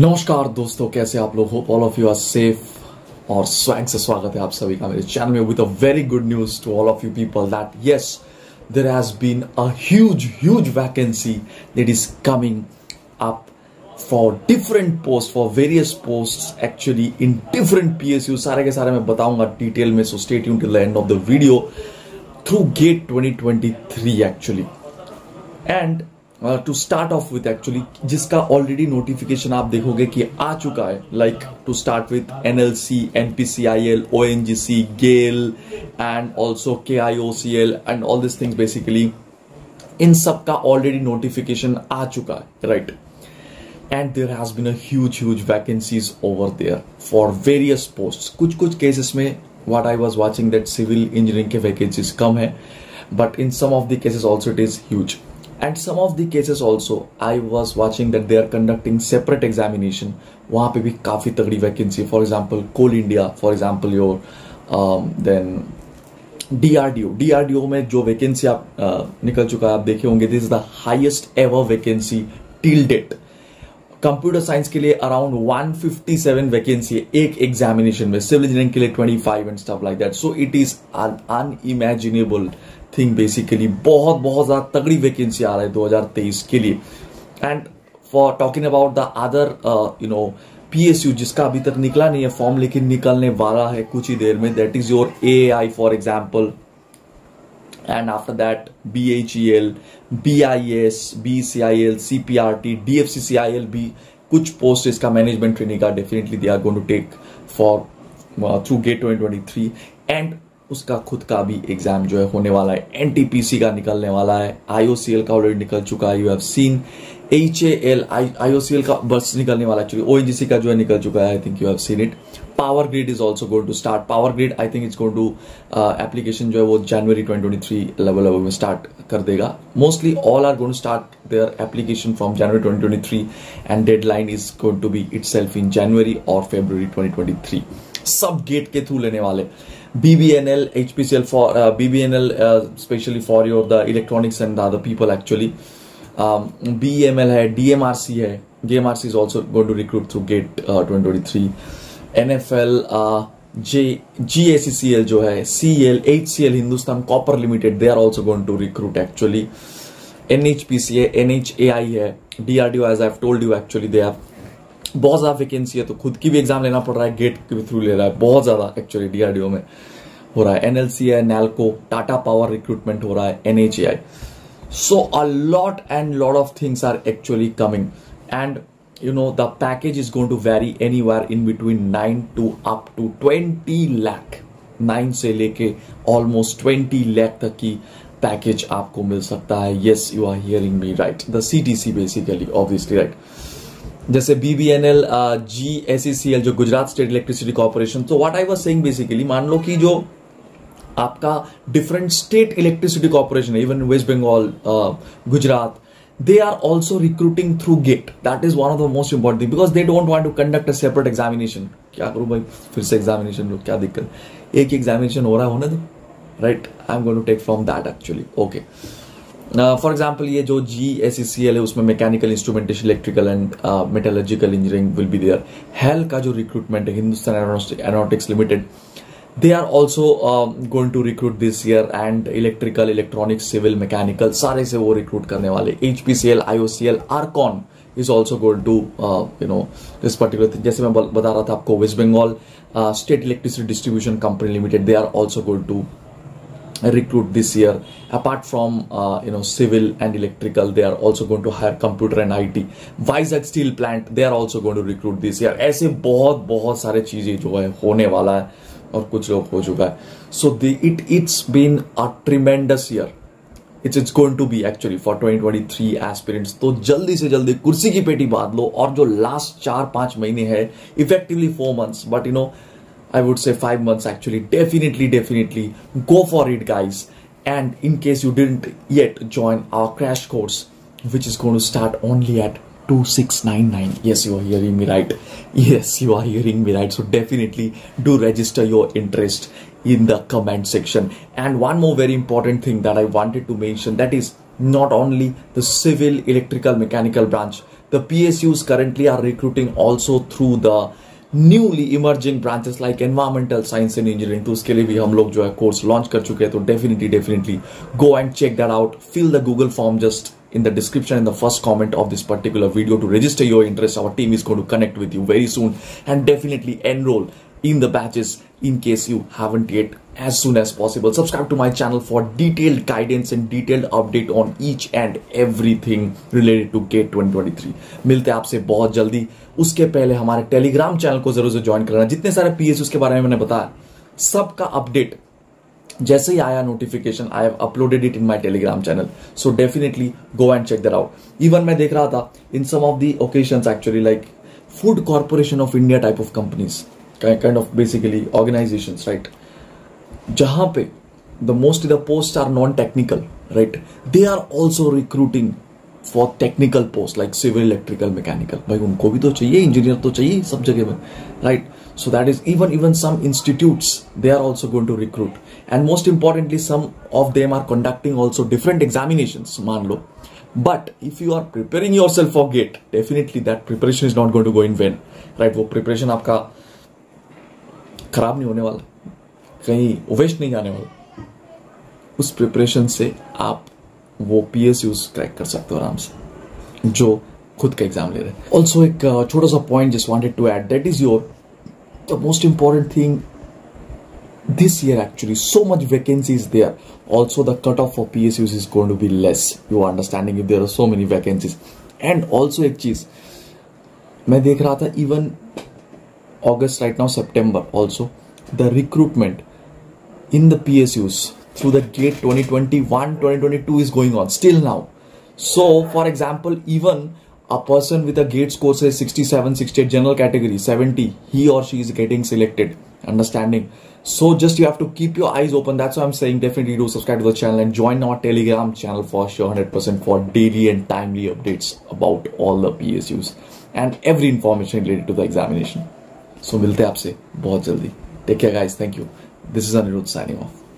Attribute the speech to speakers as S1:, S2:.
S1: नमस्कार दोस्तों, कैसे आप लोग? Hope all of you are safe और स्वैग से स्वागत है आप सभी का मेरे चैनल में with a very good news to all of you people that yes there has been a huge huge vacancy that is coming up for different post for various post actually in different PSU सारे के सारे मैं बताऊँगा detail में so stay यून till the end of the video through gate 2023 actually and to start off with actually जिसका already notification आप देखोगे कि आ चुका है like to start with NLC NPCIL C GAIL and also K I O C L and all this things basically इन सब का already notification आ चुका है right and there has been huge huge vacancies over there for various post कुछ कुछ cases में, what I was watching that civil engineering के vacancies कम है but in some of the cases also it is huge. And some of the cases also I was watching that they are conducting separate examination वहाँ पे भी काफ़ी तगड़ी vacancy for example coal India for example your then DRDO DRDO में जो vacancy आप uh, निकल चुका है आप देखे होंगे this is the highest ever vacancy till date computer science के लिए अराउंड 157 वैकेंसी है एक एग्जामिनेशन में सिविल इंजीनियरिंग के लिए 25 and stuff like that so it is un unimaginable thing basically बहुत बहुत ज़्यादा तगड़ी वैकेंसी आ रहा है 2023 के लिए। And for talking about the other you know PSU जिसका अभी तक निकला नहीं है फॉर्म लेकिन निकलने वाला है कुछ ही देर में that is your A I for example and after that BHEL, BIS, BCIL, CPRT, DFCCIL भी कुछ पोस्ट इसका मैनेजमेंट ट्रेनिंग का definitely they are going to take for through GATE 2023 and उसका खुद का भी एग्ज़ाम जो है होने वाला है. एनटीपीसी का निकलने वाला है. आईओसीएल का ऑलरेडी निकल चुका है. You have seen H A L IOCL का बस निकलने वाला एक्चुअली ओएनजीसी का जो है निकल चुका है I think you have seen it power grid is also going to start power grid I think it's going to application जो है वो जनवरी 2023 लेवल लेवल में स्टार्ट कर देगा. Mostly all are going to start their application from January 2023 and deadline is going to be it in January और February 2023 सब gate के थ्रू लेने वाले. BBNL, HPCL for uh, BBNL, uh, especially for your the electronics and the other people actually. B M L है D M R C है. D M R C is also going to recruit through GATE twenty twenty three N F L J G S C C L जो है C L H C L Hindustan copper limited they are also going to recruit actually N H P C N H A I है. D R D O as I told you actually they are बहुत ज़्यादा vacancy है तो खुद की भी exam लेना पड़ रहा है गेट के थ्रू ले रहा है. बहुत ज़्यादा actually D R D O में हो रहा है. एनएलसी है नैलको टाटा पावर रिक्रूटमेंट हो रहा है NHAI so a lot and lot of things are actually coming and you know the package is going to vary anywhere in between 9 to up to 20 lakh 9 से लेके almost 20 lakh तक की package आपको मिल सकता है yes you are hearing me right the CTC basically obviously right जैसे BBNL G S C L जो Gujarat state electricity corporation तो what I was saying basically मान लो कि जो आपका different state electricity corporation even West Bengal Gujarat they are also recruiting through gate that is one of the most important thing, because they don't want to conduct a separate examination. क्या करूँ भाई? फिर से examination लो, क्या दिक्कत? एक examination हो रहा है होने दो। Right I am going to take from that actually okay for example ये जो जी एस सी एल है, उसमें mechanical instrumentation electrical and metallurgical engineering will be there HAL का जो रिक्रूटमेंट है Hindustan aeronautics limited also going to recruit this year and electrical electronics civil mechanical सारे से वो रिक्रूट करने वाले। H P C L I O C L IRCON is also going to you know this particular जैसे मैं बता रहा था आपको West Bengal state electricity distribution company limited they are also going to recruit this year. Apart from uh, you know civil and electrical they are also going to hire computer and IT Vizag steel plant they are also going to recruit this year. ऐसे बहुत बहुत सारे चीज़ें जो है होने वाला है। और कुछ लोग हो चुका है। So it it's been a tremendous year it's it's going to be actually for twenty twenty three aspirants तो जल्दी से जल्दी कुर्सी की पेटी बाँध लो और जो लास्ट चार, पाँच महीने है effectively four months but you know I would say five months actually definitely definitely go for it guys and in case you didn't yet join our crash course which is gonna start only at 2699. Yes, you are hearing me right. Yes, you are hearing me right. So definitely do register your interest in the comment section. And one more very important thing that I wanted to mention that is not only the civil, electrical, mechanical branch, the psus currently are recruiting also through the newly emerging branches like environmental science and engineering तो उसके लिए भी हम लोग जो है course launch कर चुके हैं तो definitely definitely go and check that out fill the Google form just in the description in the first comment of this particular video to register your interest our team is going to connect with you very soon and definitely enroll in the batches in case you haven't yet as soon as possible subscribe to my channel for detailed guidance and detailed update on each and everything related to gate 2023 मिलते हैं आपसे बहुत जल्दी उसके पहले हमारे Telegram channel को ज़रूर से ज्वाइन करना जितने सारे पीएस उसके बारे में मैंने बताया सबका अपडेट जैसे ही आया notification I have uploaded it in my Telegram channel so definitely go and check that out even मैं देख रहा था in some of the occasion actually like food corporation of India type of companies kind of basically organisation right जहाँ पे the most the post are non technical right they are also recruiting for technical post like civil electrical mechanical भाई, उनको भी तो चाहिए engineer तो चाहिए सब जगह में right so that is even even some institute they are also going to recruit and most importantly some of them are conducting also different examination मान लो. But if you are preparing yourself for GATE definitely that preparation is not going to go in vain right वो preparation आपका खराब नहीं होने वाला, कहीं waste नहीं जाने वाला। उस प्रिपरेशन से आप वो पी यूज़ क्रैक कर सकते हो आराम से, जो खुद का एग्ज़ाम ले रहे हैं। ऑल्सो एक छोटा सा पॉइंट जिस wanted to add that is your the most important thing this year actually so much vacancy is there also the cut off for P S Us is gone to be less you understanding if there are so many vacancies and also एक चीज़, मैं देख रहा था even August right now September also the recruitment in the P S Us through the gate 2021 2022 is going on still now. So for example even a person with a gate score say 67 68 general category 70 he or she is getting selected understanding? So just you have to keep your eyes open. That's why i'm saying definitely do subscribe to the channel and join our telegram channel for sure 100% for daily and timely updates about all the psus and every information related to the examination. So milte aapse bahut jaldi. Take care guys. Thank you. This is anirudh signing off.